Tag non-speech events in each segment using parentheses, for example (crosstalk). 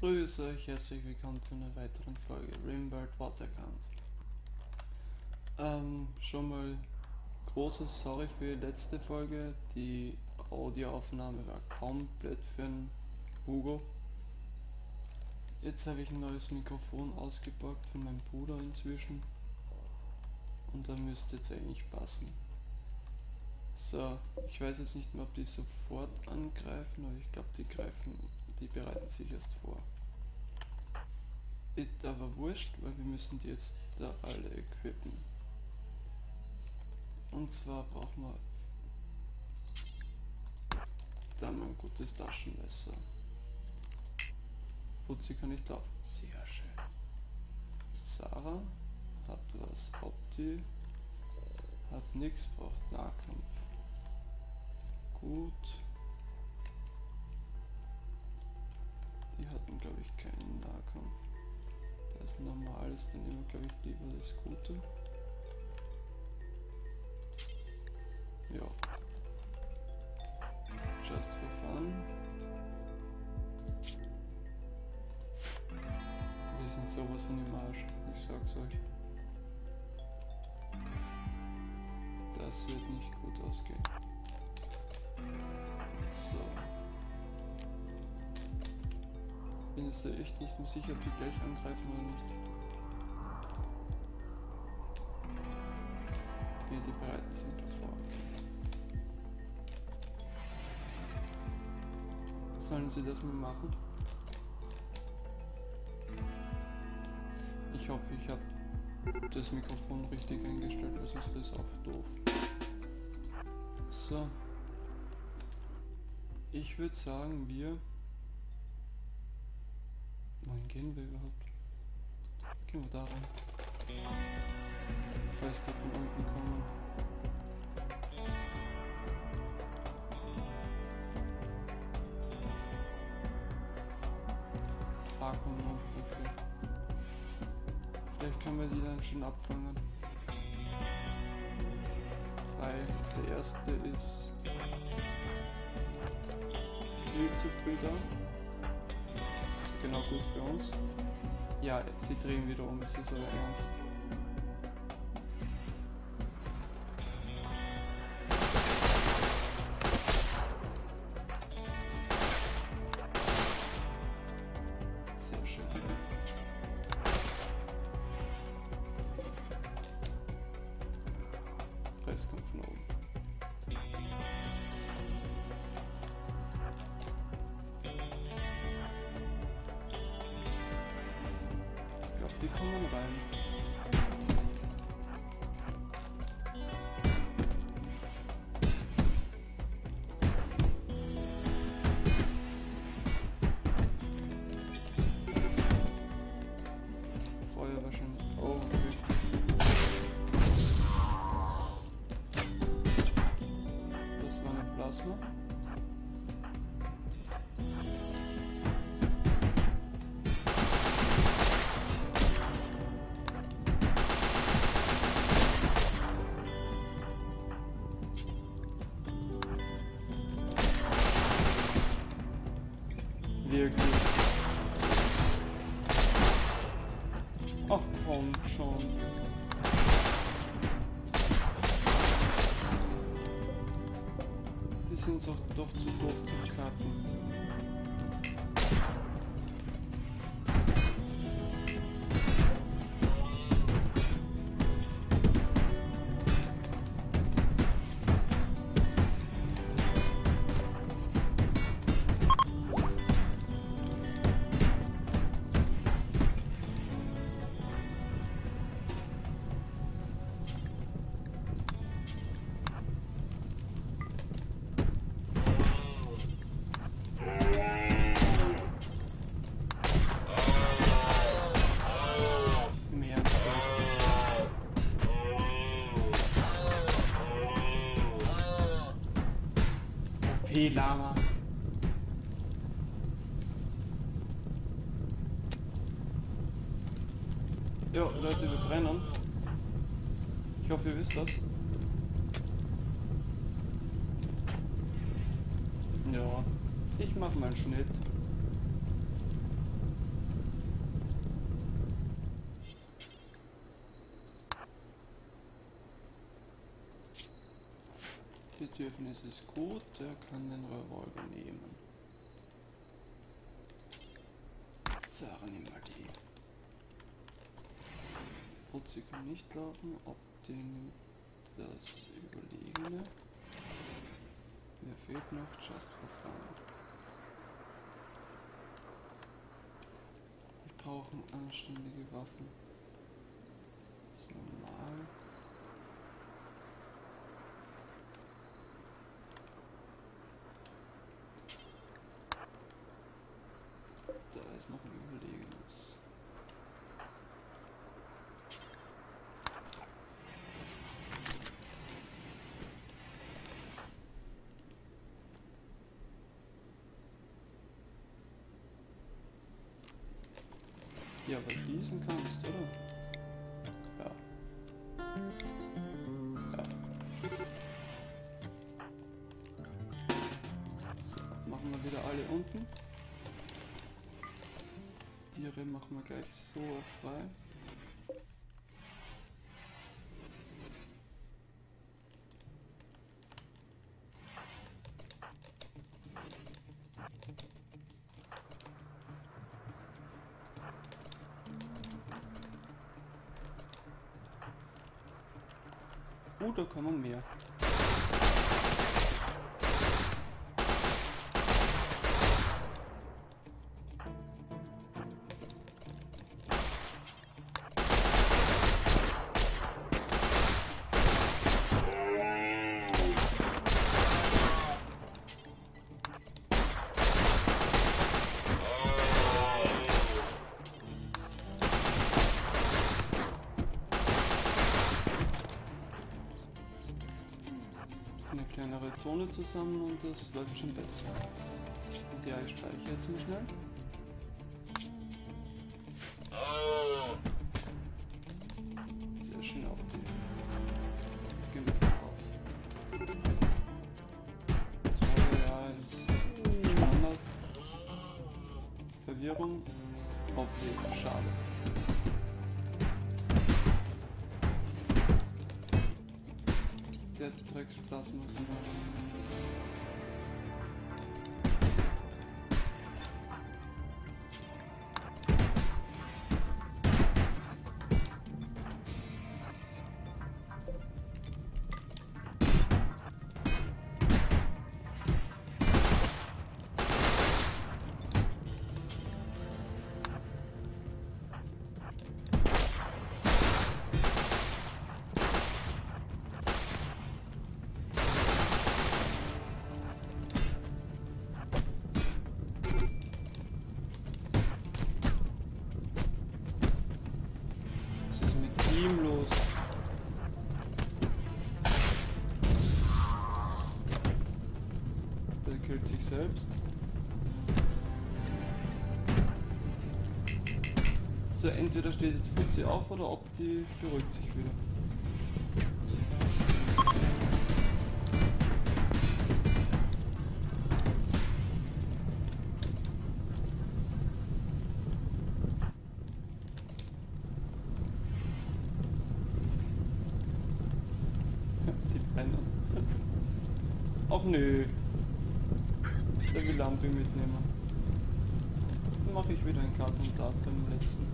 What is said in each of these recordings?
Grüße euch, herzlich willkommen zu einer weiteren Folge Rimworld Waterkant. Ähm, schon mal großes Sorry für die letzte Folge, die Audioaufnahme war komplett für den Hugo. Jetzt habe ich ein neues Mikrofon ausgepackt von meinem Bruder inzwischen und da müsste jetzt eigentlich passen. So, ich weiß jetzt nicht mehr, ob die sofort angreifen, aber ich glaube, die greifen, die bereiten sich erst vor. Ist aber wurscht, weil wir müssen die jetzt da alle equippen. Und zwar brauchen wir dann ein gutes Taschenmesser. Putzi kann ich drauf. Sehr schön. Sarah hat was. Opti hat nichts, braucht Nahkampf. Gut. Die hatten glaube ich keinen Nahkampf. Das normal ist dann immer glaube ich lieber das Gute. Ja. Just for fun. Wir sind sowas von im Arsch, ich sag's euch. Das wird nicht gut ausgehen. So. Bin jetzt echt nicht mehr sicher, ob die gleich angreifen oder nicht. Ne, die bereit sind davor. Sollen sie das mal machen? Ich hoffe, ich habe das Mikrofon richtig eingestellt, also ist das auch doof. So. Ich würde sagen, wir... Gehen wir überhaupt? Gehen wir da rein. Falls da von unten kommen. Unten, okay. Vielleicht können wir die dann schon abfangen. Weil der erste ist viel zu früh da. Genau gut für uns. Ja, sie drehen wieder um, es ist euer Ernst. Ich glaube, Wirklich. Ach komm schon. Die sind doch, doch zu doof zu cutten. OP Lama. Jo, Leute, wir brennen. Ich hoffe, ihr wisst das. Ja, ich mach mal einen Schnitt. Dürfen ist gut, der kann den Revolver nehmen. So, nehmen wir die. Putzi kann nicht laufen, ob den das Überlegene. Mir fehlt noch Just for Fun. Wir brauchen anständige Waffen. Das ist normal. Da ist noch ein Überlegenes. Ja, aber schießen kannst, oder? Ja. Ja. So, machen wir wieder alle unten. Tiere machen wir gleich so frei. Oh, da kann Zone zusammen und das läuft schon besser. Und ja, ich speichere jetzt mal schnell. Sehr schön auf die. Jetzt gehen wir drauf. So, ja, ist Standard. Verwirrung. Okay, schade. Der Drecksplasma selbst. So, entweder steht jetzt Fuzzi auf oder ob die beruhigt sich wieder. Mitnehmen. Mache ich wieder einen Dart beim letzten.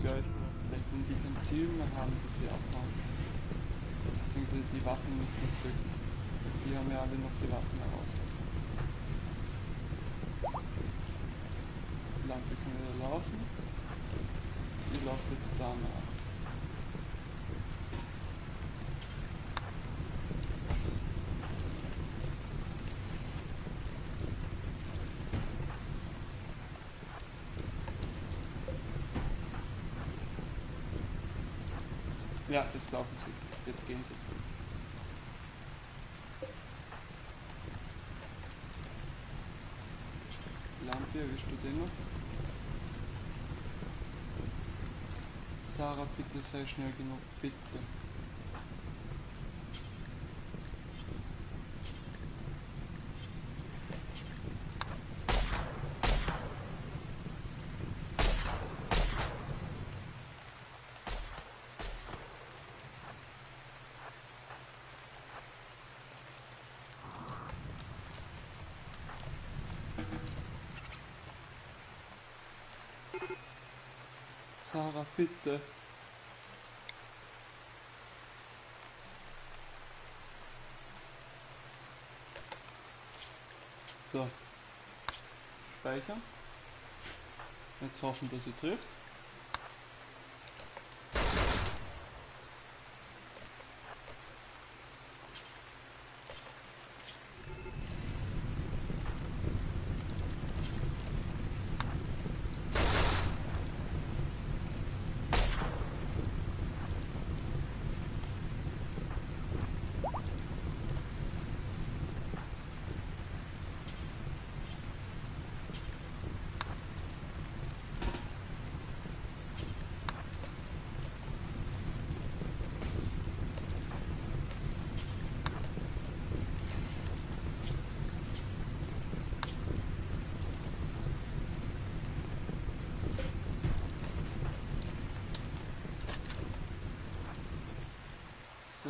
Gleich. Vielleicht Ziel mehr haben, dass sie abhauen. Beziehungsweise die Waffen nicht mehr zücken. Die haben ja alle noch die Waffen heraus. Die Lampe kann wieder laufen. Die läuft jetzt da Ja, jetzt laufen sie. Jetzt gehen sie. Lampe, erwischst du den noch? Sarah, bitte sei schnell genug, bitte. Sarah, bitte. So. Speichern. Jetzt hoffen, dass sie trifft.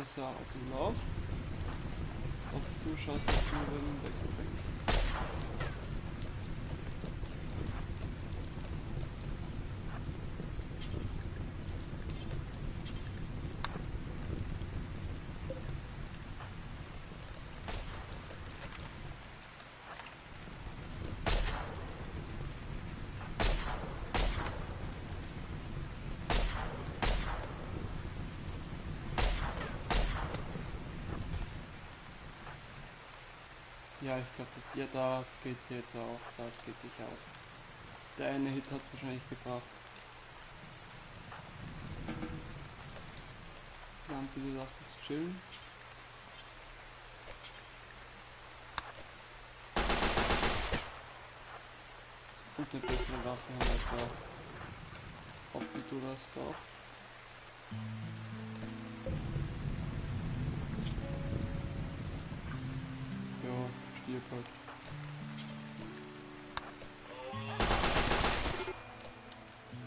Du lauf. Und du schaust, dass du den wegbringst. Ja, ich glaube, ja, das geht sich jetzt aus. Das geht sich aus. Der eine Hit hat es wahrscheinlich gebracht. Lampe, du darfst jetzt chillen. Und eine bessere Waffe haben wir jetzt auch. Ob die du das auch. Halt.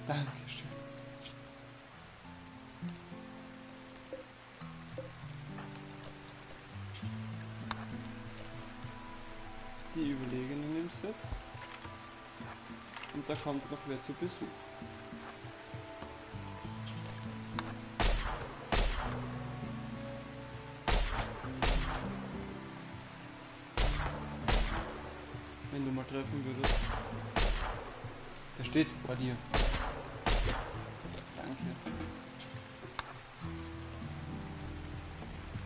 Dankeschön. Die Überlegene nimmst jetzt. Und da kommt noch wer zu Besuch. Treffen würdest. Der steht vor dir. Danke.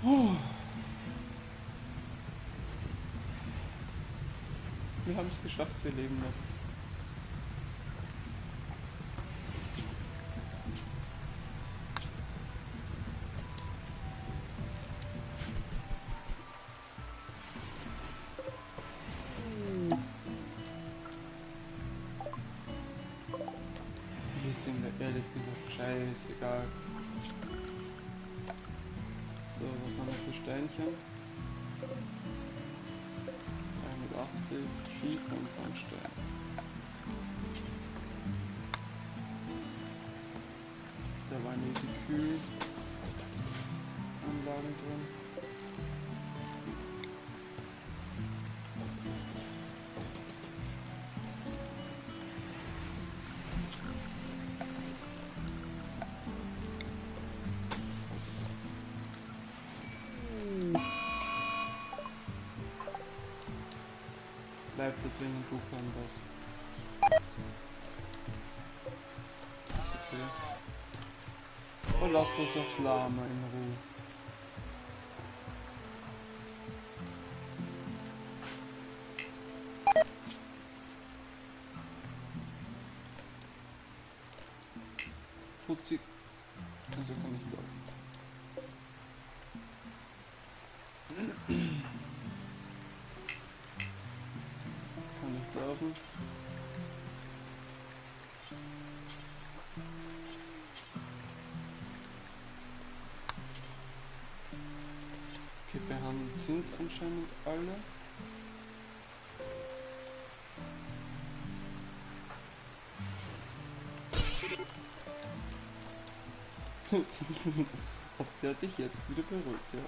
Oh. Wir haben es geschafft, wir leben noch. Gesagt scheißegal. So, was haben wir für Steinchen? 380, Schiefer und Sandstein. Da waren diese Kühlanlagen drin. Da drin im Buch an was. Ist okay. Und lasst uns noch Lama in Ruhe. Okay, behandelt sind anscheinend alle. Ob (laughs) der hat sich jetzt wieder beruhigt, ja.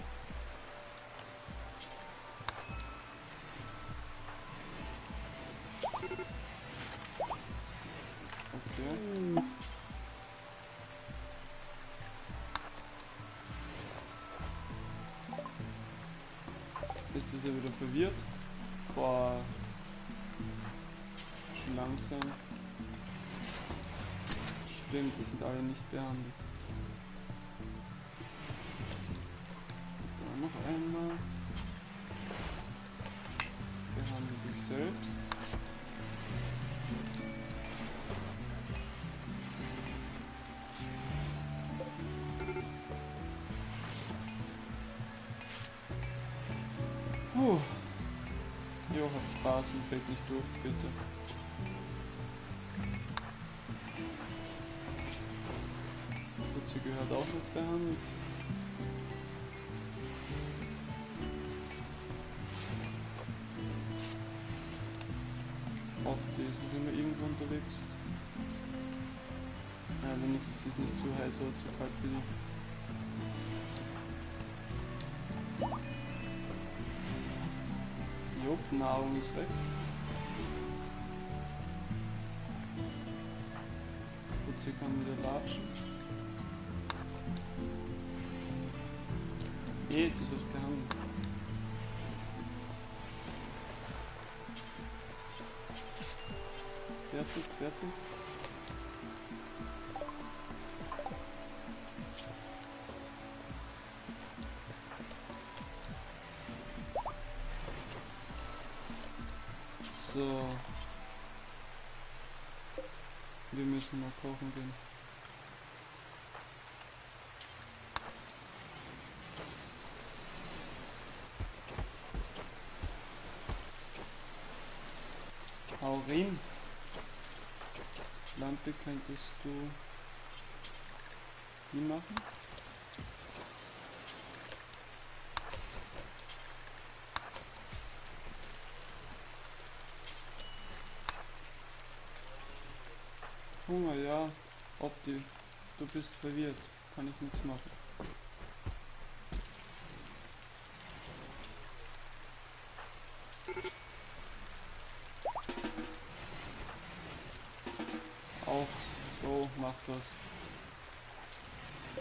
Spaß und fällt nicht durch, bitte. Putze gehört auch noch behandelt. Auch die ist noch immer irgendwo unterwegs. Ja, wenigstens ist es nicht zu heiß oder zu kalt für die. Jupp, Nahrung ist weg. Gut, sie kann wieder latschen. Eh, das ist behandelt. Fertig, fertig. Aurin. Lampe könntest du die machen? Hunger, ja. Opti. Du bist verwirrt. Kann ich nichts machen.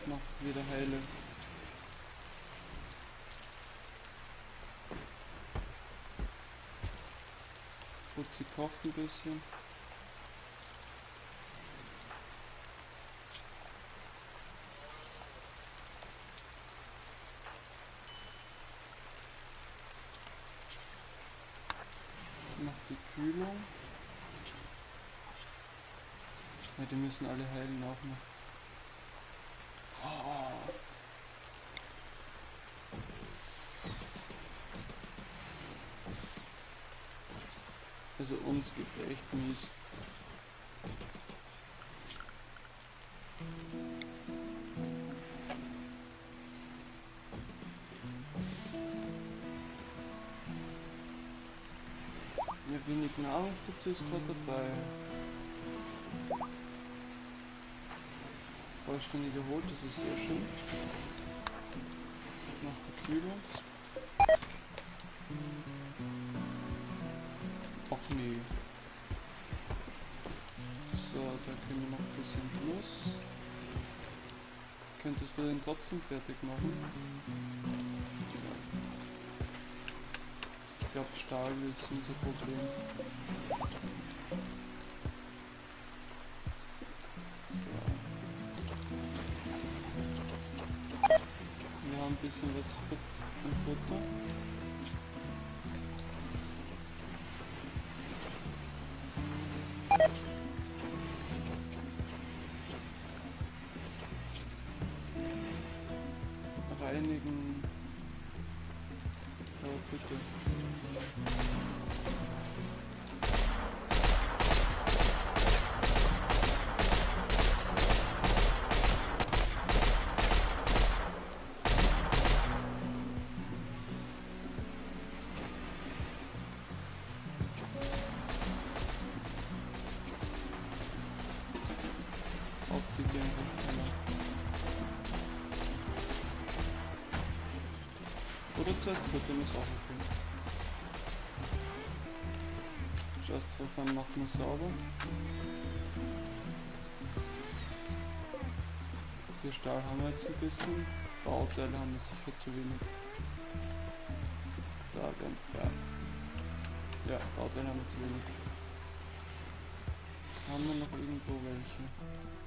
Macht wieder heile. Putzi kocht ein bisschen. Macht die Kühlung. Ja, die müssen alle heilen auch noch. Oh. Also uns geht's echt mies. Ja, wenig Nahrung dazu ist gerade dabei. Vollständig erholt, das ist sehr schön. Nach der Kühlung. Nee. So, da können wir noch ein bisschen Plus. Könntest du den trotzdem fertig machen? Ich glaube, Stahl ist unser Problem. So. Wir haben ein bisschen was an Futter. Oder zuerst füttern ist auch okay. Just for fun machen wir sauber. Hier Stahl haben wir jetzt ein bisschen. Bauteile haben wir sicher zu wenig. Da werden ja. Ja, Bauteile haben wir zu wenig. Haben wir noch irgendwo welche?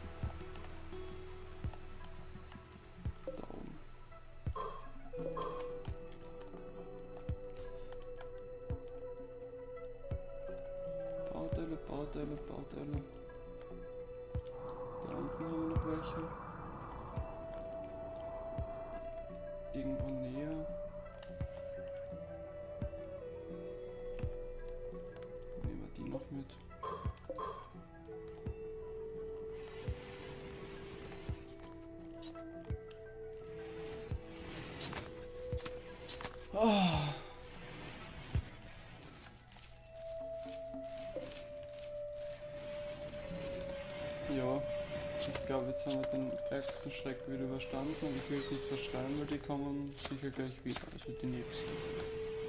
Jetzt haben wir den ärgsten Schreck wieder überstanden und ich will es nicht verschreiben, weil die kommen sicher gleich wieder, also die nächsten.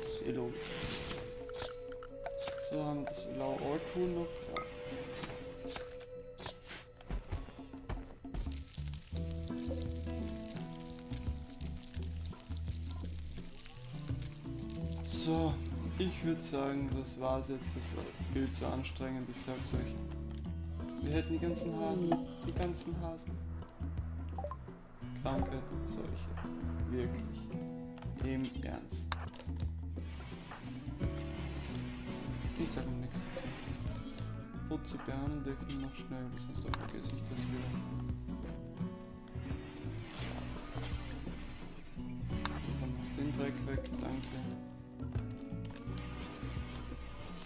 Das ist eh logisch. So, haben wir das Allow All Tool noch. Ja. So, ich würde sagen, das war's jetzt. Das war viel zu anstrengend, ich sag's euch. Wir hätten die ganzen Hasen, die ganzen Hasen. Kranke, solche. Wirklich. Im Ernst. Ich sag mir nichts dazu. Putze behandle ich noch schnell, sonst vergesse ich das wieder. Dann machst den Dreck weg, danke.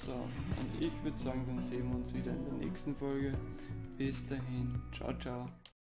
So, und ich würde sagen, dann sehen wir uns wieder in der nächsten Folge. Bis dahin, ciao, ciao.